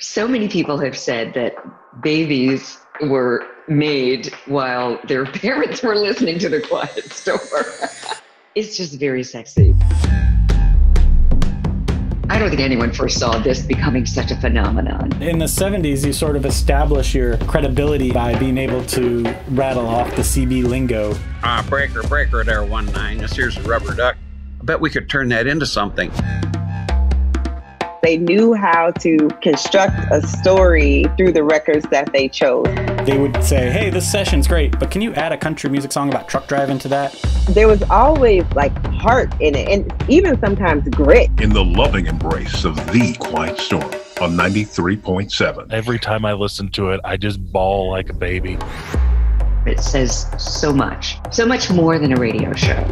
So many people have said that babies were made while their parents were listening to The Quiet Storm. it's just very sexy. I don't think anyone foresaw this becoming such a phenomenon. In the 70s, you sort of establish your credibility by being able to rattle off the CB lingo. Ah, breaker, breaker there, one nine. This here's a rubber duck. I bet we could turn that into something. They knew how to construct a story through the records that they chose. They would say, hey, this session's great, but can you add a country music song about truck driving to that? There was always like heart in it, and even sometimes grit. In the loving embrace of The Quiet Storm on 93.7. Every time I listen to it, I just bawl like a baby. It says so much, so much more than a radio show.